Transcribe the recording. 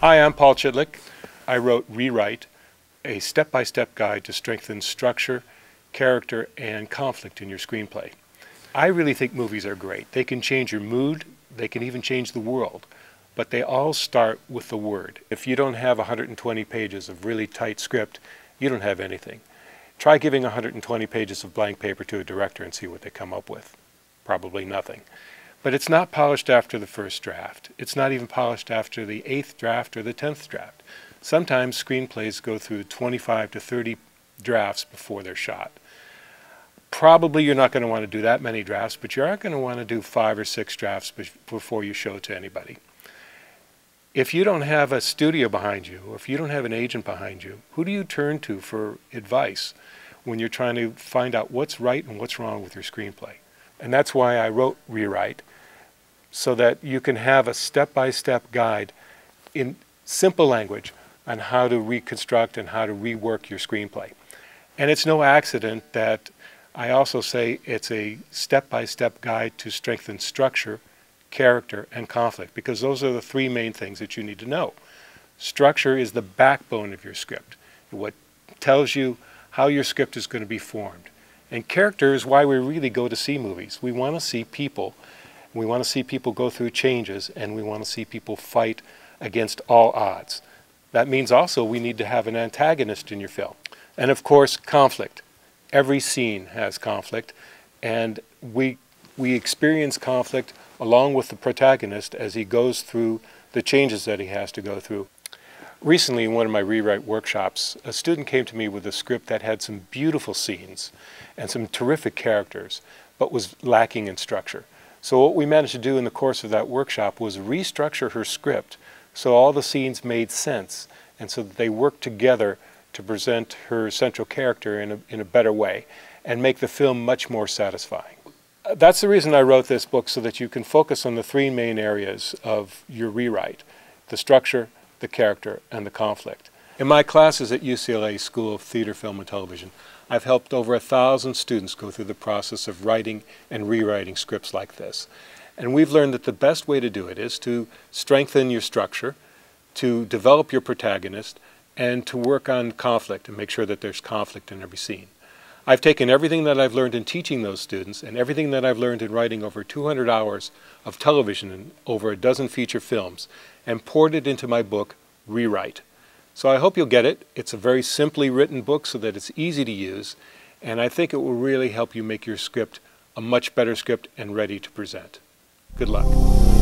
Hi, I'm Paul Chitlik. I wrote Rewrite, a step by step guide to strengthen structure, character, and conflict in your screenplay. I really think movies are great. They can change your mood, they can even change the world, but they all start with the word. If you don't have 120 pages of really tight script, you don't have anything. Try giving 120 pages of blank paper to a director and see what they come up with. Probably nothing. But it's not polished after the first draft. It's not even polished after the eighth draft or the tenth draft. Sometimes screenplays go through 25 to 30 drafts before they're shot. Probably you're not going to want to do that many drafts, but you are going to want to do five or six drafts before you show it to anybody. If you don't have a studio behind you, or if you don't have an agent behind you, who do you turn to for advice when you're trying to find out what's right and what's wrong with your screenplay? And that's why I wrote Rewrite, so that you can have a step-by-step guide in simple language on how to reconstruct and how to rework your screenplay. And it's no accident that I also say it's a step-by-step guide to strengthen structure, character, and conflict, because those are the three main things that you need to know. Structure is the backbone of your script, what tells you how your script is going to be formed. And character is why we really go to see movies. We want to see people. We want to see people go through changes, and we want to see people fight against all odds. That means also we need to have an antagonist in your film. And of course, conflict. Every scene has conflict, and we, we experience conflict along with the protagonist as he goes through the changes that he has to go through. Recently, in one of my rewrite workshops, a student came to me with a script that had some beautiful scenes and some terrific characters, but was lacking in structure. So what we managed to do in the course of that workshop was restructure her script so all the scenes made sense and so that they worked together to present her central character in a, in a better way and make the film much more satisfying. Uh, that's the reason I wrote this book so that you can focus on the three main areas of your rewrite, the structure, the character, and the conflict. In my classes at UCLA School of Theater, Film, and Television, I've helped over a thousand students go through the process of writing and rewriting scripts like this. And we've learned that the best way to do it is to strengthen your structure, to develop your protagonist, and to work on conflict and make sure that there's conflict in every scene. I've taken everything that I've learned in teaching those students and everything that I've learned in writing over 200 hours of television and over a dozen feature films and poured it into my book, Rewrite. So I hope you'll get it. It's a very simply written book so that it's easy to use, and I think it will really help you make your script a much better script and ready to present. Good luck.